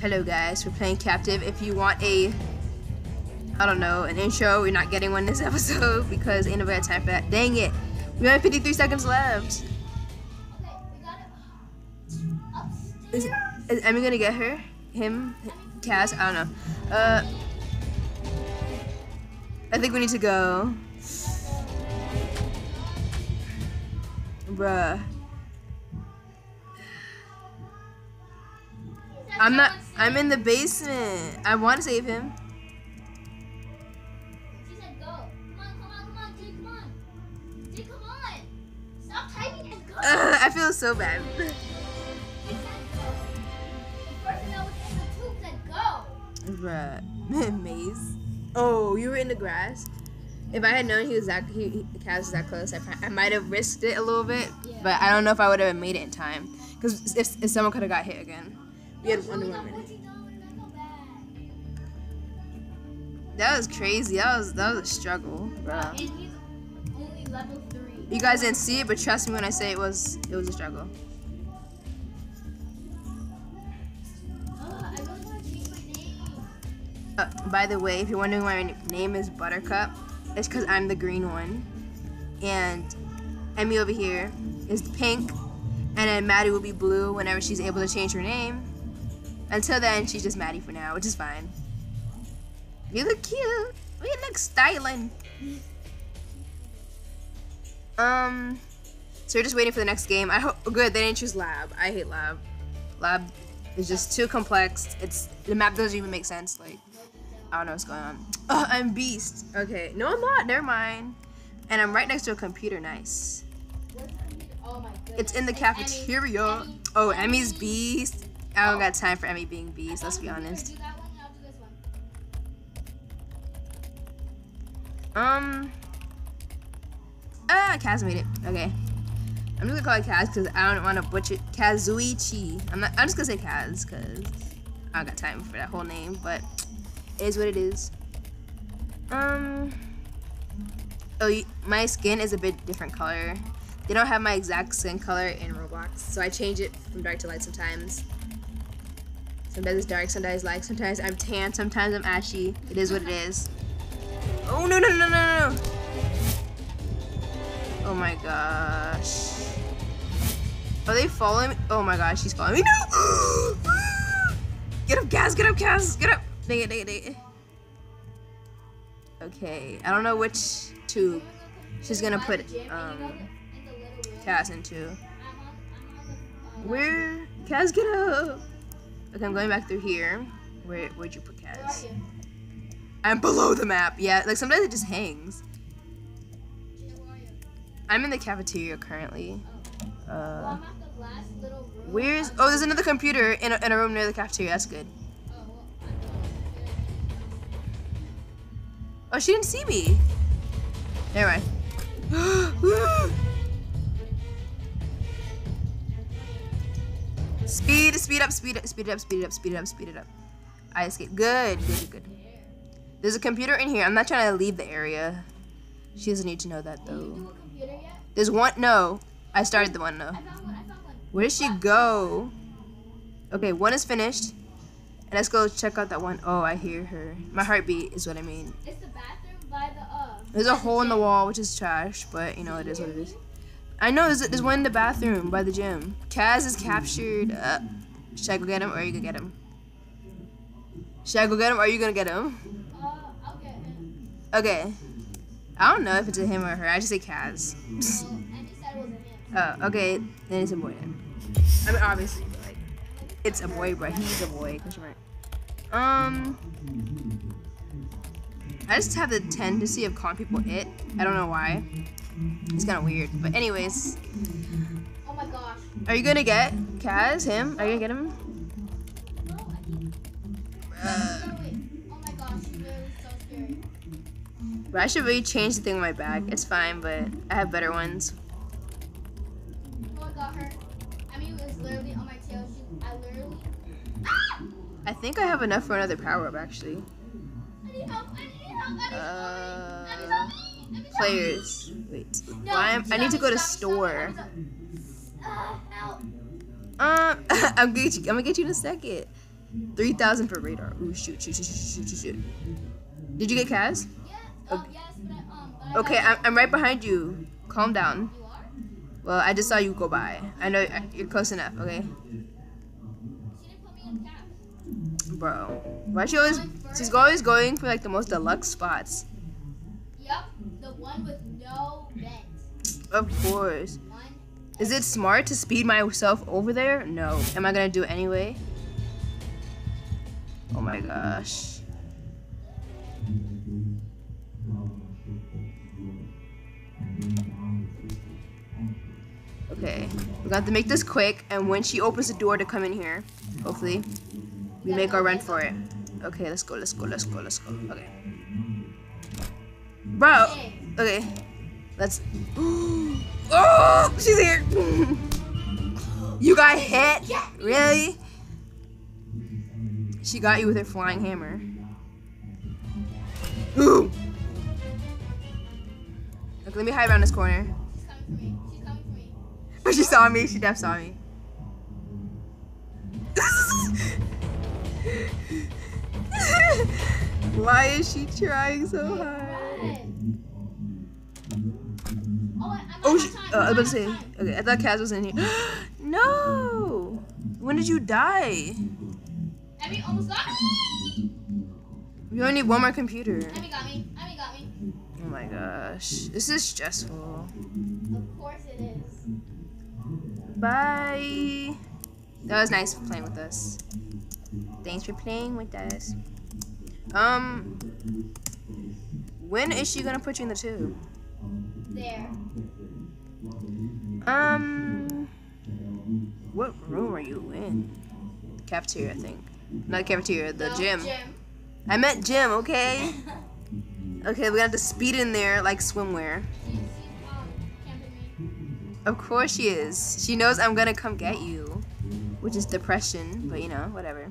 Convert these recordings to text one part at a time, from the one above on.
Hello guys, we're playing Captive. If you want a, I don't know, an intro, you're not getting one this episode because ain't nobody time for that. Dang it. We only have 53 seconds left. Is, is Emmy gonna get her? Him? Cass? I don't know. Uh, I think we need to go. Bruh. I'm not. I'm in the basement. I want to save him. She said go. Come on, come on, come on, Jay, come on. Jay, come on. Stop typing and go. Ugh, I feel so bad. It said go. The person that was in the tube said go. Bruh. Maze. Oh, you were in the grass. If I had known he was that he, he Kaz was that close, I, I might have risked it a little bit, but I don't know if I would have made it in time. Because if, if someone could have got hit again, we had to one minute. That was crazy. That was that was a struggle, bro. Only level three. You guys didn't see it, but trust me when I say it was it was a struggle. Ugh, I really want to change my name. Uh, by the way, if you're wondering why my name is Buttercup, it's because I'm the green one, and Emmy over here is pink, and then Maddie will be blue whenever she's able to change her name. Until then, she's just Maddie for now, which is fine. You look cute. We look styling. Um, so we're just waiting for the next game. I hope good. They didn't choose lab. I hate lab. Lab is just too complex. It's the map doesn't even make sense. Like I don't know what's going on. Oh, I'm beast. Okay, no, I'm not. Never mind. And I'm right next to a computer. Nice. What's the computer? Oh my goodness. It's in the cafeteria. Oh, Emmy's beast. I don't got time for Emmy being bees, Let's be honest. Um. Ah, Kaz made it. Okay. I'm just gonna call it Kaz because I don't want to butcher Kazuichi. I'm not. I'm just gonna say Kaz because I don't got time for that whole name. But it is what it is. Um. Oh, y- my skin is a bit different color. They don't have my exact skin color in Roblox, so I change it from dark to light sometimes. Sometimes it's dark, sometimes it's light, sometimes I'm tan, sometimes I'm ashy. It is what it is. Oh no no no no no! no. Oh my gosh. Are they following me? Oh my gosh, she's following me. No! get up, Kaz, get up, Kaz, get up! Dang it, dang it, dang it. Okay, I don't know which tube she's gonna put um Kaz into. Where? Kaz, get up! Okay, I'm going back through here. Where, where'd you put Kaz? I'm below the map. Yeah, like sometimes it just hangs. I'm in the cafeteria currently. Uh, where's? Oh, there's another computer in a, in a room near the cafeteria. That's good. Oh, she didn't see me. Never mind. speed, speed up, speed up, speed it up, speed it up, speed it up, speed it up. I escaped. Good, good, good. There's a computer in here. I'm not trying to leave the area. She doesn't need to know that though. There's one. No, I started the one. No. Where did she go? Okay, one is finished. And let's go check out that one. Oh, I hear her. My heartbeat is what I mean. It's the bathroom by the uh. There's a hole in the wall, which is trash, but you know it is what it is. I know there's, there's one in the bathroom by the gym. Kaz is captured. Uh, should I go get him or are you gonna get him? Should I go get him or are you gonna get him? Uh, I'll get him. Okay. I don't know if it's a him or her. I just say Kaz. Oh, okay. Then it's a boy then. I mean, obviously, like, it's a boy, but he's a boy. Um, I just have the tendency of calling people it. I don't know why. It's kind of weird. But anyways, Oh my gosh. are you gonna get Kaz? Him? Are you gonna get him? No, I. Oh. My gosh, she's so. But I should really change the thing on my back. It's fine, but I have better ones. Oh, I got her. I mean, it was literally on my tail. She, I literally. Ah! I think I have enough for another power up actually. I need help. I need help. I need Uh, help. I need help. I need help. Players. Wait. No, Why am, I need to go to stop, stop, store. stop, stop. Help. Um, I'm get you. I'm gonna get you in a second. 3,000 for radar. Ooh, shoot, shoot, shoot, shoot, shoot, shoot. Did you get Kaz? Yeah. Um, yes, but I, um, but I Okay, I'm, I'm right behind you. Calm down. You are? Well, I just saw you go by. I know you're close enough, okay? She didn't put me in cap. Bro. Why she always, she's always going for like the most deluxe spots. Yep. The one with no vent. Of course. Is it smart to speed myself over there? No. Am I gonna do it anyway? Oh my gosh. Okay, we got to make this quick, and when she opens the door to come in here, hopefully, we make our run for it. Okay, let's go, let's go, let's go, let's go. Okay. Bro, okay, let's. Oh, she's here. you got hit? Really? She got you with her flying hammer. Ooh. Okay, let me hide around this corner. She's coming for me. She's coming for me. But she saw me. She def saw me. Why is she trying so hard? Run. Oh, I, I'm out she, of time. uh, I was about to say. Okay, I thought Kaz was in here. no. When did you die? Emmy almost got me. We only need one more computer. Emmy got me. Emmy got me. Oh my gosh, this is stressful. Of course it is. Bye. That was nice playing with us. Thanks for playing with us. Um, when is she gonna put you in the tube? There. Um, what room are you in? Cafeteria, I think. Not cafeteria, the No, gym. Gym. I meant gym, okay? Okay, we got to speed in there like swimwear. She's, she's camping me. Of course she is. She knows I'm gonna come get you, which is depression, but you know, whatever.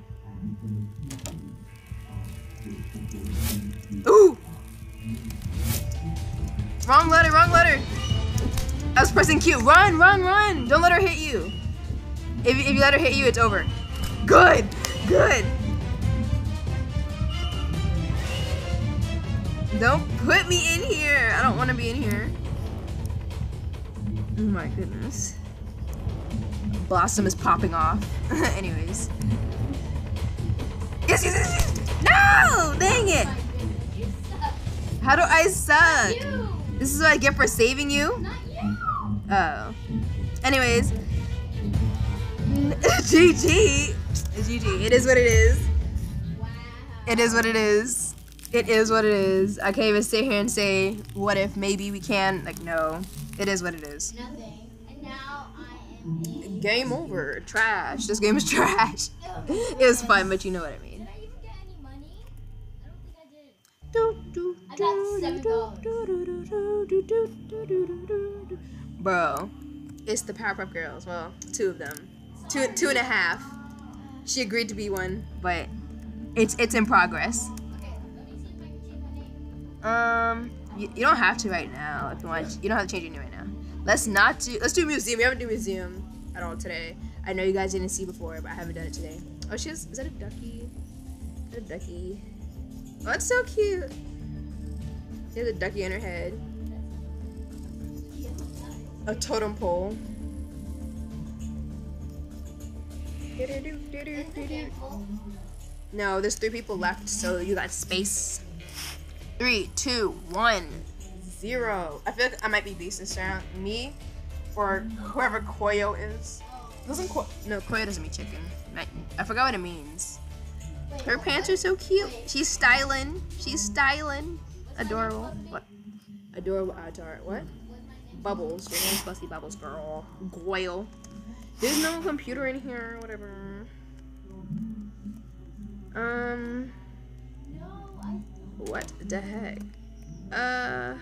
Ooh! Wrong letter, wrong letter. I was pressing Q. Run, run, run! Don't let her hit you. If, if you let her hit you, it's over. Good, good. Don't put me in here. I don't want to be in here. Oh my goodness. Blossom is popping off. Anyways. Yes, yes, yes, yes! No! Dang it! How do I suck? This is what I get for saving you? Oh. Anyways. GG. GG. It is what it is. It is what it is. It is what it is. I can't even sit here and say, what if maybe we can? Like, no. It is what it is. Nothing. And now I am. Game over. Trash. This game is trash. It was fun, but you know what I mean. Did I even get any money? I don't think I did. I got seven Bro, it's the Powerpuff Girls. Well, two of them. Two, two and a half. She agreed to be one, but it's it's in progress. Um, you, you don't have to right now. If you want, you don't have to change your name right now. Let's not do. Let's do museum. We haven't done museum at all today. I know you guys didn't see before, but I haven't done it today. Oh, she has. Is that a ducky? Is that a ducky? Oh, that's so cute. She has a ducky on her head. A totem pole. No, there's three people left, so you got space. Three, two, one, zero. I feel like I might be beast this round. Me or whoever Koyo is. Doesn't Ko- no Koyo doesn't mean chicken. I, I forgot what it means. Her pants are so cute. She's styling. She's styling. Adorable. What? Adorable avatar. What? Bubbles. Your name's Bussy Bubbles, girl. Goyle. There's no computer in here. Whatever. Um. What the heck? Uh.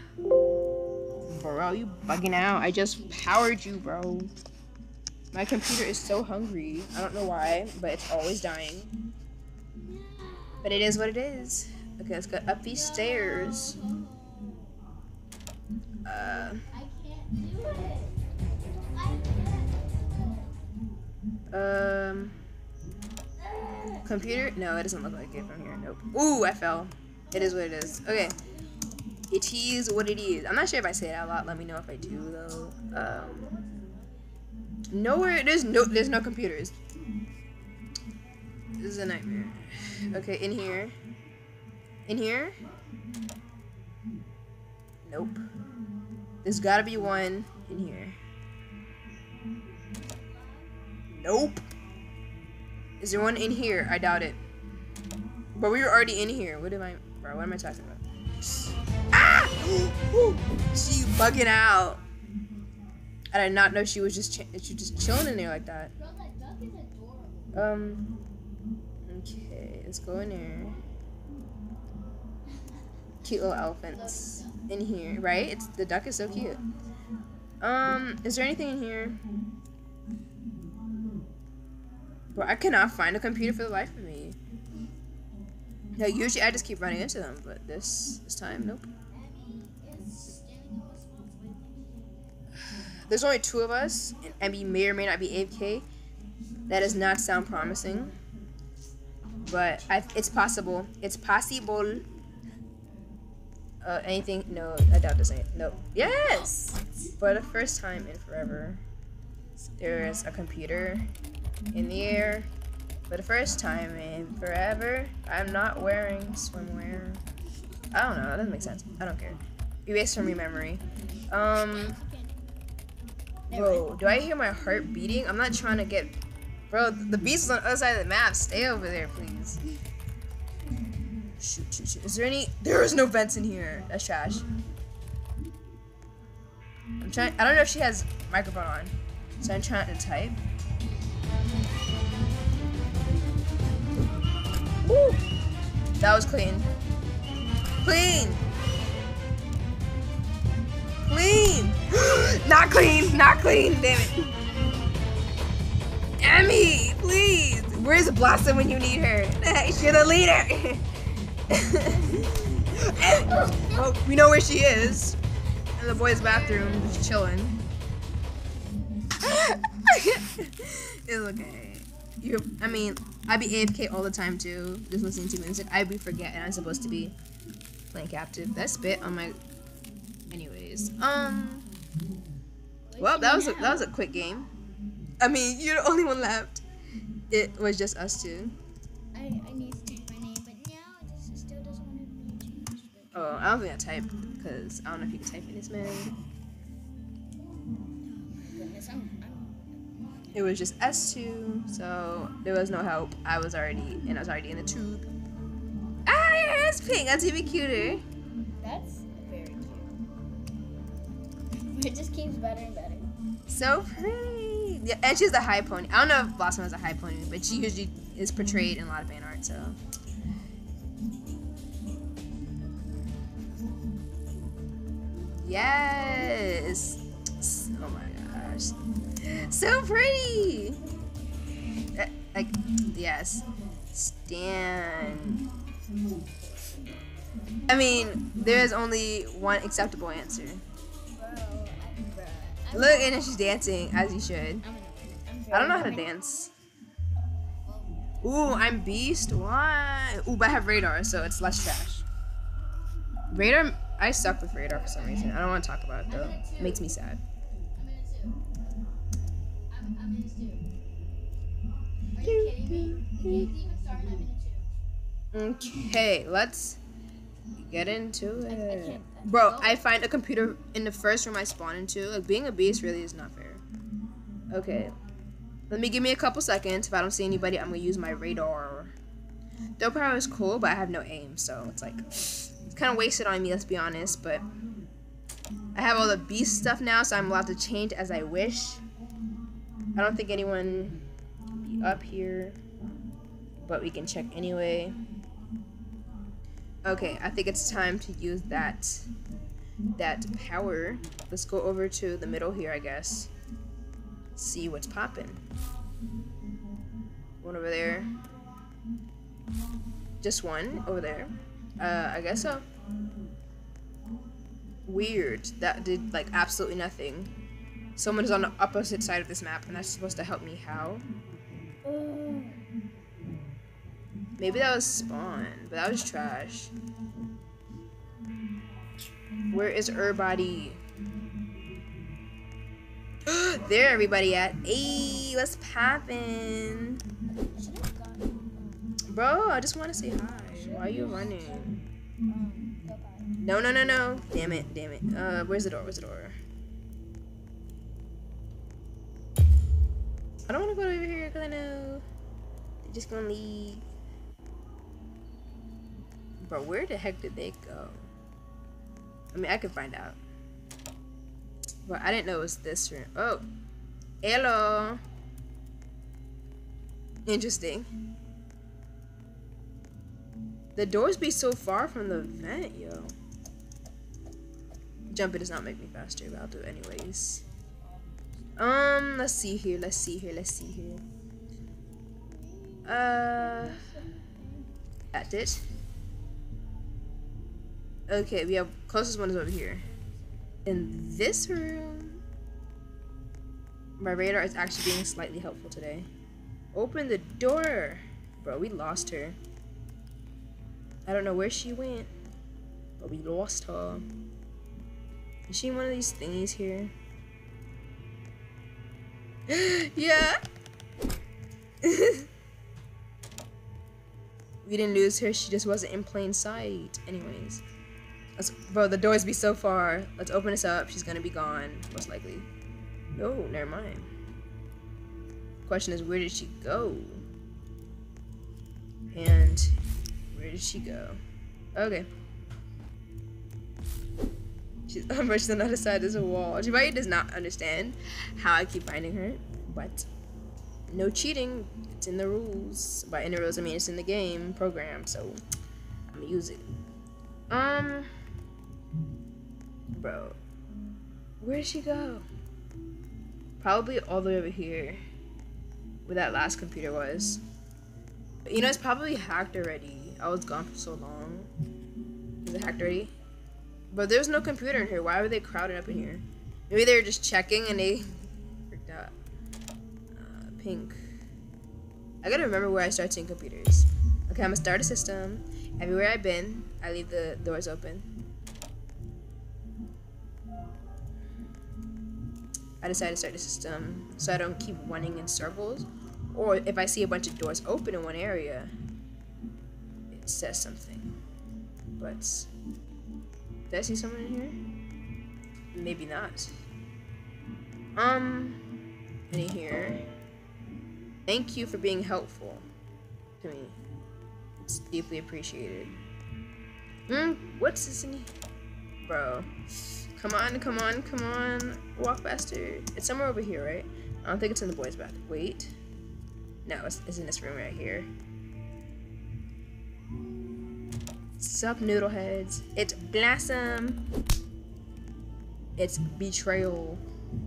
Bro, you bugging out. I just powered you, bro. My computer is so hungry. I don't know why, but it's always dying. But it is what it is. Okay, let's go up these stairs. Uh. Um. Computer? No, it doesn't look like it from here. Nope. Ooh, I fell. It is what it is. Okay. It is what it is. I'm not sure if I say it out loud. Let me know if I do though. Um, nowhere. There's no. There's no computers. This is a nightmare. Okay, in here. In here. Nope. There's gotta be one in here. Nope. Is there one in here? I doubt it. But we were already in here. What am I, bro? What am I talking about? Ah! she bugging out. I did not know she was just she just chilling in there like that. Um. Okay, let's go in there. Cute little elephants in here, right? It's the duck is so cute. Um, is there anything in here? Bro, I cannot find a computer for the life of me. Yeah, usually I just keep running into them, but this this time, nope. There's only two of us, and Emmy may or may not be AFK. That does not sound promising, but I, it's possible. It's possible. Uh, anything? No, I doubt this. Ain't. No. Yes. For the first time in forever, there is a computer in the air. For the first time in forever, I'm not wearing swimwear. I don't know. That doesn't make sense. I don't care. Erase from your memory. Um. Bro, do I hear my heart beating? I'm not trying to get. Bro, the beast is on the other side of the map. Stay over there, please. Shoot, shoot, shoot. Is there any. There is no vents in here. That's trash. I'm trying. I don't know if she has microphone on. So I'm trying to type. Woo! That was clean. Clean! Clean! not clean! Not clean! Damn it! Emmy, please! Where's Blossom when you need her? She's the leader! well, we know where she is. In the boys' bathroom, just chilling. it's okay. You, I mean, I be AFK all the time too, just listening to music. I be forgetting I'm supposed to be playing captive. That spit on my. Anyways, um. Well, that was a, that was a quick game. I mean, you're the only one left. It was just us two. I, I need to change my name, but now it just still doesn't want to be changed. Oh, I don't think I typed because I don't know if you can type in this man. Goodness, I'm, I'm It was just S2, so there was no help. I was already and I was already in the tube. Ah, your hair's pink. That's even cuter. that's very cute. It just keeps better and better. So pretty. Yeah, and she's a high pony. I don't know if Blossom has a high pony, but she usually is portrayed in a lot of fan art. So. Yes. Oh my gosh. So pretty. Uh, Like yes. Stan. I mean, there is only one acceptable answer. Look, and she's dancing as you should. I don't know how to dance. Ooh, I'm beast. Why? Ooh, but I have radar, so it's less trash. Radar, I suck with radar for some reason. I don't want to talk about it though. It makes me sad. Okay, let's get into it. Bro, I find a computer in the first room I spawn into. Like being a beast really is not fair. Okay. Let me give me a couple seconds. If I don't see anybody, I'm gonna use my radar. Dope power is cool, but I have no aim, so it's like it's kind of wasted on me. Let's be honest, but I have all the beast stuff now, so I'm allowed to change as I wish. I don't think anyone up here, but we can check anyway. Okay, I think it's time to use that that power. Let's go over to the middle here, I guess. See what's popping. One over there. Just one over there. Uh, I guess so. Weird. That did like absolutely nothing. Someone is on the opposite side of this map, and that's supposed to help me. How? Maybe that was spawn, but that was trash. Where is everybody? there everybody at. Hey, what's poppin'? Bro, I just want to say hi. Why are you running? No, no, no, no. Damn it, damn it. Uh, where's the door? Where's the door? I don't want to go over here because I know they're just gonna leave. Bro, where the heck did they go? I mean, I could find out. But I didn't know it was this room. Oh, hello. Interesting. The doors be so far from the vent, yo. Jumping does not make me faster, but I'll do it anyways. Um, let's see here, let's see here, let's see here. Uh, that's it. Okay, we have closest one is over here. In this room, my radar is actually being slightly helpful today. Open the door, bro. We lost her. I don't know where she went, but we lost her. Is she in one of these thingies here? yeah. we didn't lose her. She just wasn't in plain sight. Anyways. Let's, bro, the doors be so far. Let's open this up. She's gonna be gone, most likely. No, never mind. Question is, where did she go? And where did she go? Okay. She's, she's on the other side. There's a wall. She probably does not understand how I keep finding her, but no cheating. It's in the rules. By in the rules, I mean it's in the game program, so I'm gonna use it. Um, bro, where did she go? Probably all the way over here, where that last computer was. You know, it's probably hacked already. I was gone for so long. Is it hacked already? But there's no computer in here. Why were they crowded up in here? Maybe they were just checking and they freaked out. Uh, pink. I gotta remember where I start seeing computers. Okay, I'm gonna start a system. Everywhere I've been, I leave the doors open. I decide to start a system so I don't keep running in circles. Or if I see a bunch of doors open in one area, it says something. But did I see someone in here? Maybe not. Um, any here? Thank you for being helpful to me. It's deeply appreciated. Hmm, what's this in here? Bro. Come on, come on, come on. Walk faster. It's somewhere over here, right? I don't think it's in the boys' bathroom. Wait. No, it's, it's in this room right here. Sup, noodleheads? It's Blossom. It's betrayal.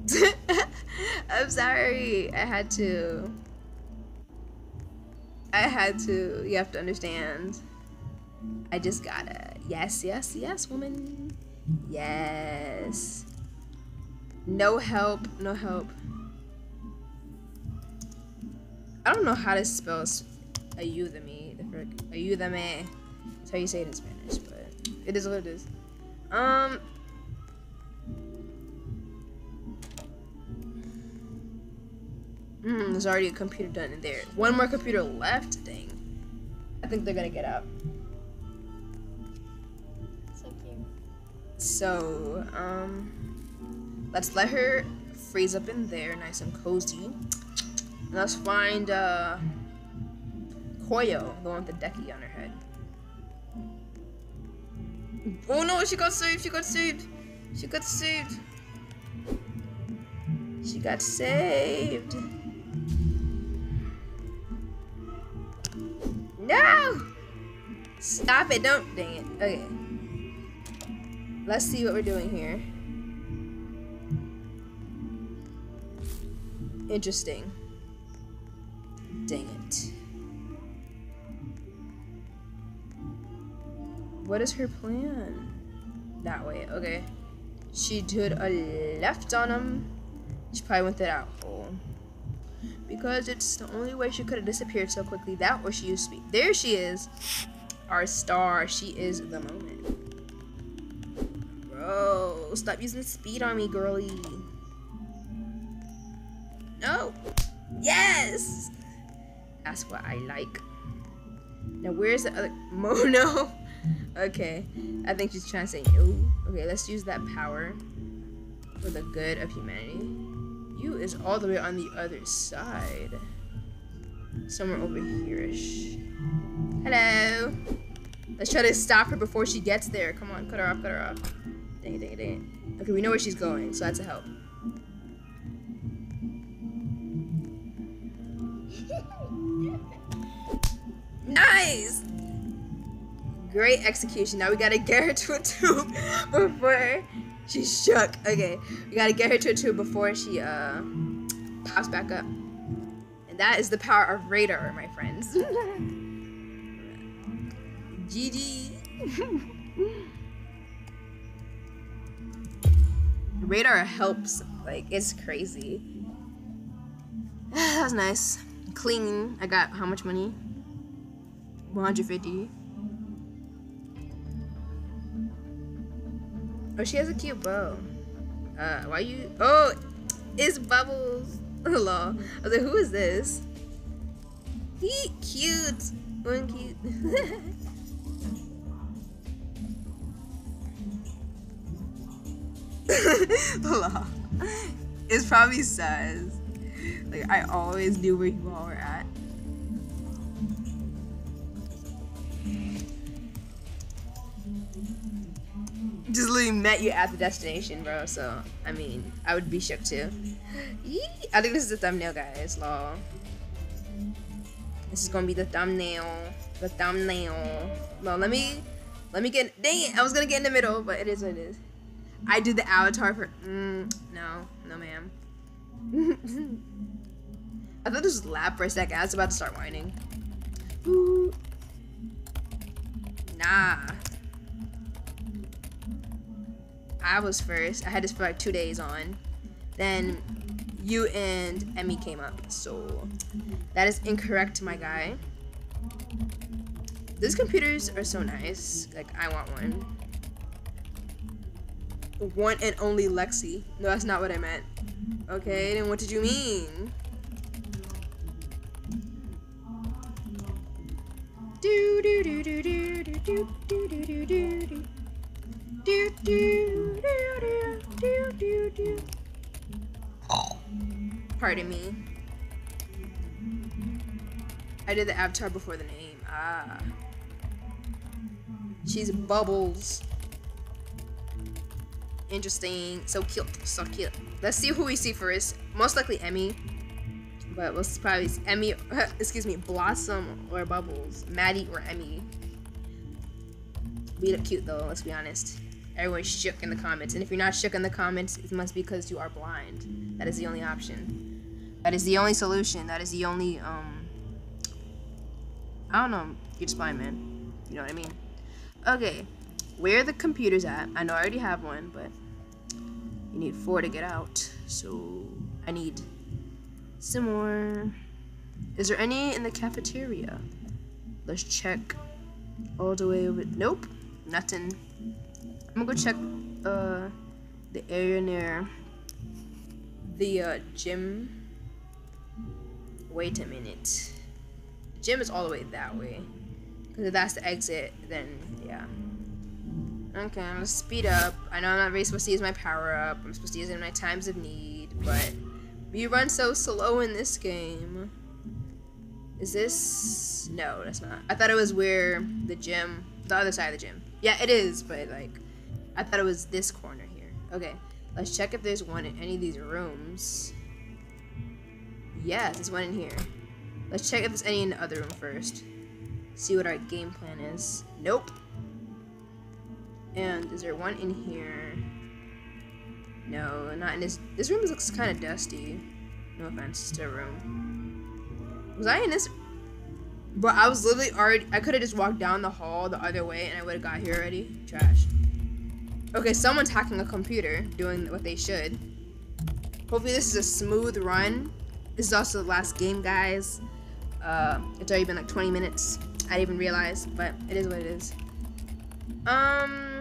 I'm sorry. I had to. I had to. You have to understand. I just gotta. Yes, yes, yes, woman. Yes. No help. No help. I don't know how to spell ayúdame. The frick. Ayúdame. That's how you say it in Spanish, but it is what it is. Um. Hmm, there's already a computer done in there. One more computer left. Dang. I think they're gonna get out. So, um, let's let her freeze up in there, nice and cozy. Let's find uh, Koyo, the one with the decky on her head. Oh no, she got saved, she got saved. She got saved. She got saved. No! Stop it, don't, dang it. Okay. Let's see what we're doing here. Interesting. Dang it. What is her plan? That way, okay. She did a left on him. She probably went that out hole. Because it's the only way she could have disappeared so quickly. That or she used to be. There she is. Our star. She is the moment. Bro, stop using speed on me, girly. No. Yes. That's what I like. Now, where's the other Mono? okay, I think she's trying to say no. Okay, let's use that power for the good of humanity. You is all the way on the other side. Somewhere over here-ish. Hello. Let's try to stop her before she gets there. Come on, cut her off, cut her off. Dang it, dang it, dang it. Okay, we know where she's going, so that's a help. Nice! Great execution. Now we gotta get her to a tube before she shook. Okay, we gotta get her to a tube before she uh pops back up. And that is the power of radar, my friends. GG. Radar helps. Like, it's crazy. that was nice. Clean. I got how much money? 150. Oh, she has a cute bow. Uh, why you? Oh, it's Bubbles. Hello. I was like, who is this? He cute. One cute. Hello. It's probably says. Like I always knew where you all were at. just literally met you at the destination, bro. So, I mean, I would be shook too. Yee! I think this is the thumbnail, guys. Law. This is gonna be the thumbnail. The thumbnail. No, let me, let me get. Dang it! I was gonna get in the middle, but it is what it is. I did the avatar for. Mm, no, no, ma'am. I thought this was lap for a second. I was about to start whining. Ooh. Nah. I was first. I had this for like two days on. Then you and Emmy came up. So that is incorrect, my guy. These computers are so nice. Like, I want one. One and only Lexi. No, that's not what I meant. Okay, then what did you mean? Do do do do do do do do do do do. Do, do, do, do, do, do. Pardon me. I did the avatar before the name. Ah. She's Bubbles. Interesting. So cute. So cute. Let's see who we see first. Most likely Emmy. But we'll probably Emmy, excuse me, Blossom or Bubbles. Maddie or Emmy. We look cute though, let's be honest. Everyone's shook in the comments. And if you're not shook in the comments, it must be because you are blind. That is the only option. That is the only solution. That is the only, um... I don't know. You're just blind, man. You know what I mean? Okay. Where are the computers at? I know I already have one, but... You need four to get out. So... I need... Some more... Is there any in the cafeteria? Let's check all the way over. Nope. Nothing. I'm gonna go check uh, the area near the uh, gym. Wait a minute. The gym is all the way that way. Because if that's the exit, then yeah. Okay, I'm gonna speed up. I know I'm not really supposed to use my power up. I'm supposed to use it in my times of need, but you run so slow in this game. Is this? No, that's not. I thought it was where the gym, the other side of the gym. Yeah, it is, but like, I thought it was this corner here. Okay, let's check if there's one in any of these rooms. Yeah, there's one in here. Let's check if there's any in the other room first. See what our game plan is. Nope. And is there one in here? No, not in this. This room looks kind of dusty. No offense to the room. Was I in this? But I was literally already. I could have just walked down the hall the other way and I would have got here already. Trash. Okay, someone's hacking a computer, doing what they should. Hopefully this is a smooth run. This is also the last game, guys. Uh, it's already been like 20 minutes. I didn't even realize, but it is what it is. Um.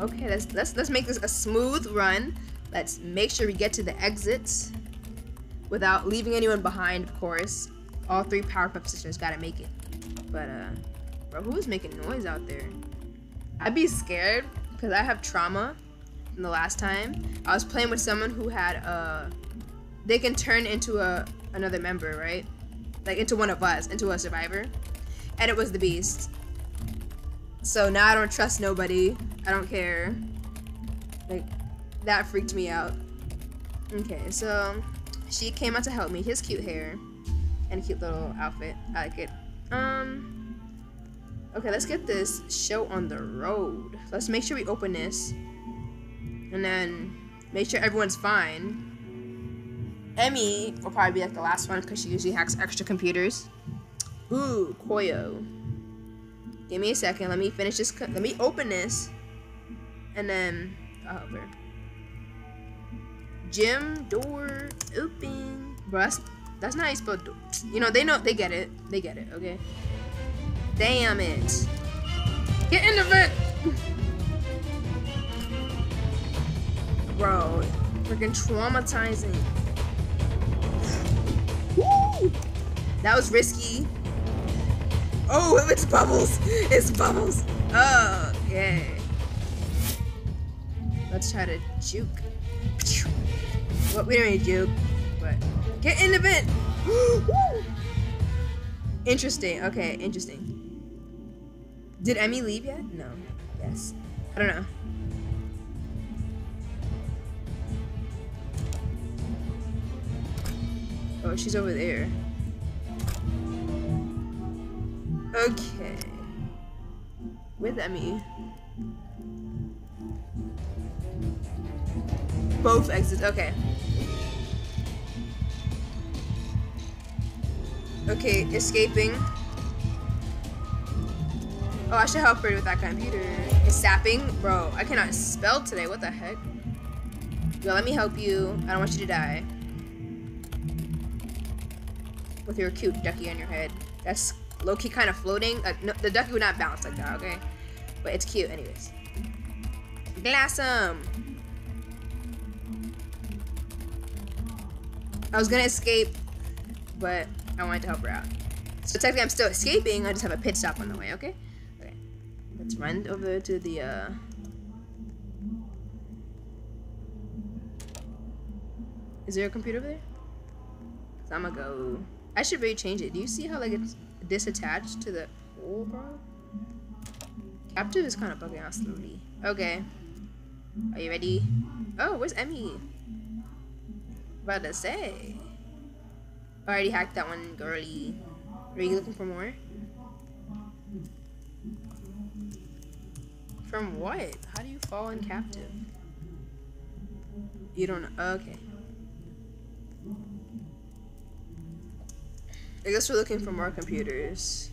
Okay, let's let's let's make this a smooth run. Let's make sure we get to the exit without leaving anyone behind, of course. All three Powerpuff Sisters gotta make it. But uh, bro, who is making noise out there? I'd be scared because I have trauma from the last time. I was playing with someone who had uh, they can turn into a another member, right? Like into one of us, into a survivor, and it was the Beast. So now I don't trust nobody. I don't care. Like that freaked me out. Okay, so she came out to help me. His cute hair and cute little outfit. I like it. Um. Okay, let's get this show on the road. Let's make sure we open this, and then make sure everyone's fine. Emmy will probably be like the last one because she usually hacks extra computers. Ooh, Koyo. Give me a second. Let me finish this. Let me open this, and then uh, I'll help her. Gym door open. Bro, that's, that's not how you spell door. You know, they know, they get it. They get it, okay? Damn it. Get in the vent! Bro, freaking traumatizing. Woo! That was risky. Oh, it's bubbles. It's bubbles. Okay. Let's try to juke. What we don't need to juke, but get in the vent. interesting. Okay, interesting. Did Emmy leave yet? No. Yes. I don't know. Oh, she's over there. Okay. With Emmy. Both exits. Okay. Okay, escaping. Oh, I should help her with that computer. It's sapping? Bro, I cannot spell today. What the heck? Yo, let me help you. I don't want you to die. With your cute ducky on your head. That's low-key kind of floating. No, the ducky would not bounce like that, okay? But it's cute anyways. Glassum! I was gonna escape, but I wanted to help her out. So technically I'm still escaping, I just have a pit stop on the way, okay? Okay. Let's run over to the, uh... Is there a computer over there? So I'm gonna go... I should really change it. Do you see how, like, it's disattached to the hole, bro? Captive is kind of bugging out slowly. Okay. Are you ready? Oh, where's Emmy? About to say. I already hacked that one, girly. Are you looking for more? From what? How do you fall in captive? You don't know. Okay. I guess we're looking for more computers.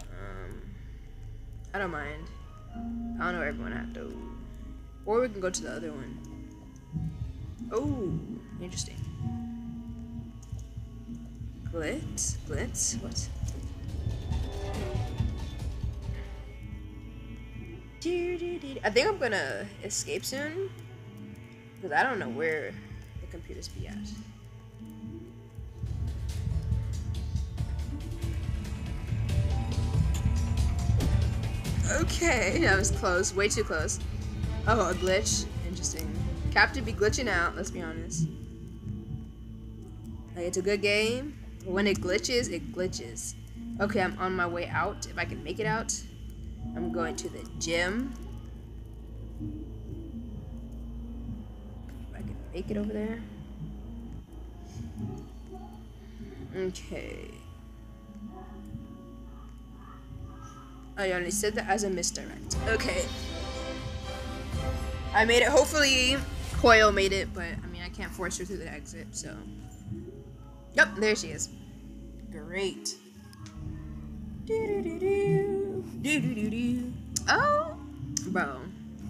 Um, I don't mind. I don't know where everyone at though. Or we can go to the other one. Oh, interesting. Glitz? Glitz? What? I think I'm gonna escape soon. Because I don't know where the computers be at. Okay, that was close. Way too close. Oh, a glitch. Interesting. Captive be glitching out, let's be honest. Like, it's a good game. But when it glitches, it glitches. Okay, I'm on my way out. If I can make it out, I'm going to the gym. If I can make it over there. Okay. You only said that as a misdirect. Okay. I made it. Hopefully, Coil made it, but I mean, I can't force her through the exit, so. Yep, there she is. Great. Do do do do do do do. Oh, bro.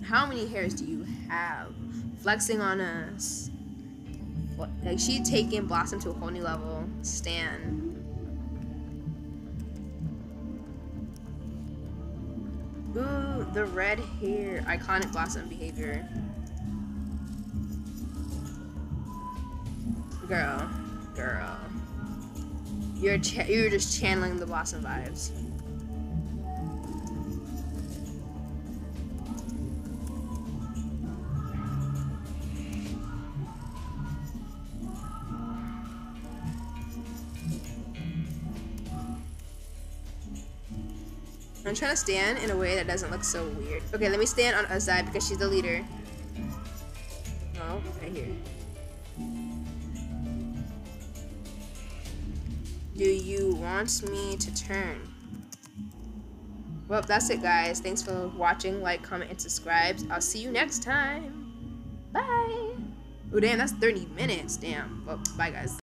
How many hairs do you have? Flexing on us. What, like she taking Blossom to a whole new level. Stan. The red hair. Iconic Blossom behavior. Girl. Girl. You're you're just channeling the Blossom vibes. I'm trying to stand in a way that doesn't look so weird. Okay, let me stand on a side because she's the leader. Oh, right here. Do you want me to turn? Well, that's it, guys. Thanks for watching. Like, comment, and subscribe. I'll see you next time. Bye. Oh, damn, that's 30 minutes. Damn. Well, bye, guys.